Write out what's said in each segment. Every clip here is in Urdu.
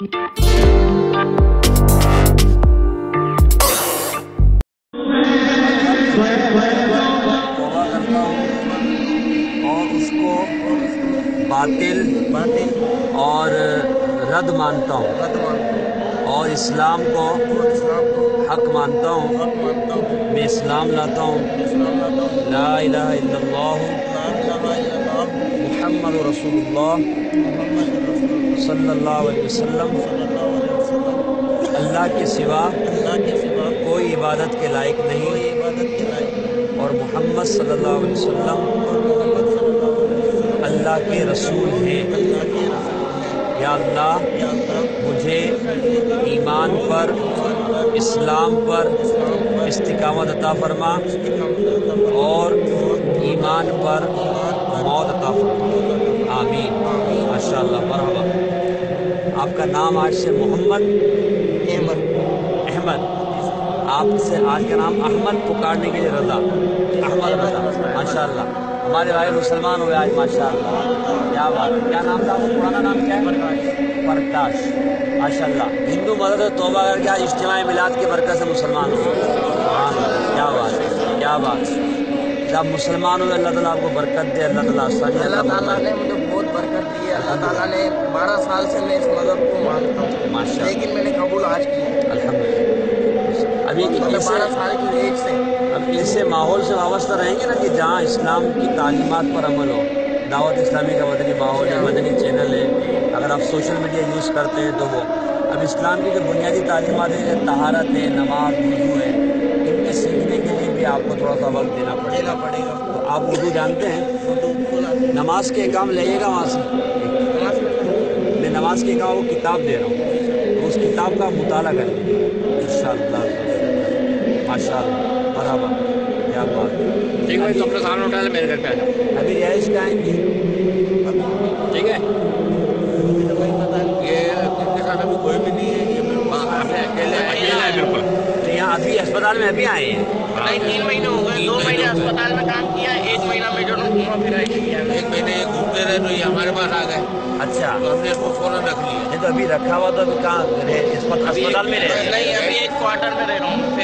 باطل باطل اور رد مانتا ہوں۔ رد مانتا ہوں۔ اور اسلام کو حق مانتا ہوں۔ میں اسلام لاتا ہوں۔ لا الہ الا اللہ۔ محمد رسول اللہ۔ صلی اللہ علیہ وسلم اللہ کے سوا اللہ کے سوا کوئی عبادت کے لائق نہیں۔ عبادت کے لائق اور محمد صلی اللہ علیہ وسلم اللہ کے رسول ہیں۔ یا اللہ مجھے ایمان پر اسلام پر استقامت عطا فرما اور ایمان پر موت عطا فرما۔ آمین۔ ماشاء اللہ مرحبا۔ آپ کا نام آج سے محمد احمد احمد. آپ سے آج کا نام احمد پکارنے کے لیے رضا. احمد رضا. ماشاء اللہ ہمارے بھائی مسلمان ہوئے آج ماشاء اللہ کیا بات. کیا نام تھا؟ پرانا نام کیا ہے؟ پرکاش. ماشاء اللہ ہندو مدد توبہ کر کے آج اجتماعی میلاد کی برکت سے مسلمان ہوئے کیا بات. کیا بات. جب مسلمان ہوئے اللہ تعالیٰ آپ کو برکت دے اللہ تعالیٰ اللہ تعالیٰ۔ نے مجھے بہت برکت دی ہے۔ اللہ تعالیٰ نے بارہ سال سے میں اس مذہب کو مانتا ہوں۔ لیکن میں نے قبول آج کی الحمدللہ۔ ابھی بارہ سال کی ایج سے۔ اب ایسے ماحول سے وابستہ رہیں گے نا کہ جہاں اسلام کی تعلیمات پر عمل ہو۔ دعوت اسلامی کا مدنی ماحول ہے مدنی چینل ہے۔ اگر آپ سوشل میڈیا یوز کرتے ہیں تو وہ۔ اب اسلام کی جو بنیادی تعلیمات ہیں جیسے طہارت ہے نماز وضو ہے۔ ان کے سیکھنے کے لیے بھی آپ کو تھوڑا سا وقت دینا پڑے گا۔ پڑے گا۔ تو آپ اردو جانتے ہیں؟ نماز کے کام لائیے گا وہاں سے؟ میں نماز کے کام وہ کتاب دے رہا ہوں۔ اس کتاب کا مطالعہ کر لیجیے ان شاء اللہ ماشاء اللہ مرحبا۔ کیا بات۔ ٹھیک ہے تو اٹھا لے میرے گھر پہ آ جاؤ۔ ابھی رہائش کا آئیں گے ٹھیک ہے یہ ان کے ساتھ ابھی کوئی بھی نہیں ہے یہ باہر ہے اکیلے اکیلے ہے بالکل تو یہاں ابھی اسپتال میں ابھی آئے ہیں۔ نہیں تین مہینے ہو گئے دو مہینے اسپتال میں کام کیا ایک مہینہ میں جو گھوما پھرا کیا۔ ایک مہینے یہ گھومتے رہے تو یہ ہمارے پاس آ گئے۔ اچھا۔ تو ہم نے اس کو فوراً رکھ لیا۔ یہ تو ابھی رکھا ہوا تو ابھی کہاں اسپتال میں رہے۔ ہیں نہیں ابھی ایک کوارٹر میں رہ رہا ہوں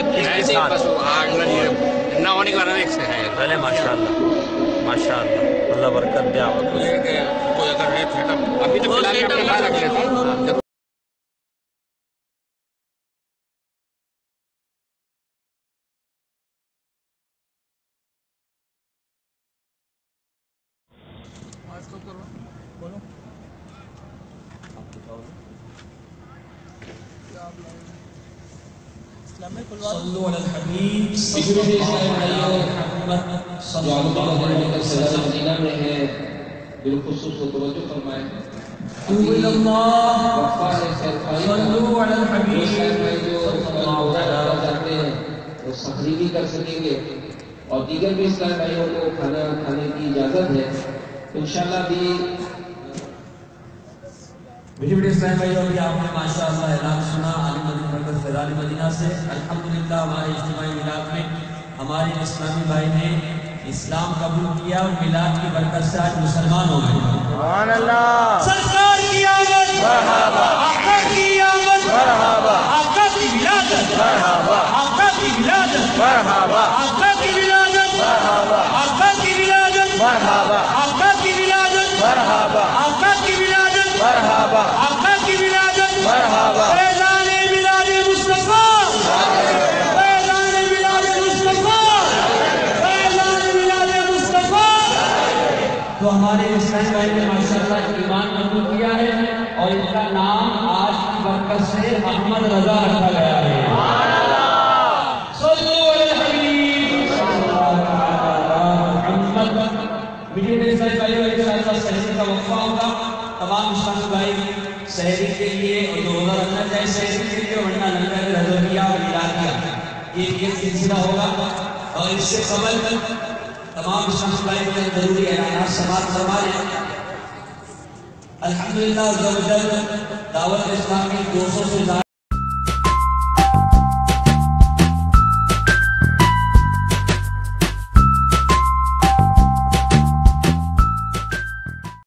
نہ ہونے کے بعد ایک سے ہے بھلے ماشاء اللہ۔ ماشاء اللہ۔ اللہ برکت کہ کوئی اگر ہے اپ ابھی تو فی الحال میں اپنے پاس رکھ لیتا ہوں صلوا على الحبيب صلى الله محمد صلى الله عليه وسلم مدینہ میں ہے بالخصوص توجہ فرمائیں الى الله صلوا على الحبيب صلى الله عليه وہ بھی کر سکیں گے اور دیگر بھی اسلام بھائیوں کو کھانا کھانے کی اجازت ہے انشاءاللہ بھی میٹھے میٹھے اسلام بھائی ابھی آپ نے ماشاء اللہ اعلان سنا علی مدینہ مرکز فیضان مدینہ سے۔ الحمدللہ ہمارے اجتماعی میلاد میں ہمارے اسلامی بھائی نے اسلام قبول کیا اور میلاد کی برکت سے آج مسلمان ہو گئے۔ سبحان اللہ۔ سرکار کی آمد مرحبا۔ آقا کی آمد مرحبا۔ آقا کی ولادت مرحبا۔ آقا کی ولادت۔ مرحبا۔ ہمارے اسلام بھائی نے ماشاءاللہ ایمان قبول کیا ہے اور ان کا نام آج کی برکت سے محمد رضا رکھا گیا ہے۔ صلوا میرے ساتھ بھائی اور انشاءاللہ سہری کا وقفہ ہوگا۔ تمام اسلامی بھائی سہری کے لیے اور روزہ رکھنا چاہے سہری کے لیے ورنہ لنگر رضویہ اور ملادیہ یہ یہ سلسلہ ہوگا۔ اور اس سے قبل تمام شخص بھائی میں ضروری اعلانات سماعت فرما لیں۔ الحمدللہ عزوجل دعوت اسلامی دو سو سے زیادہ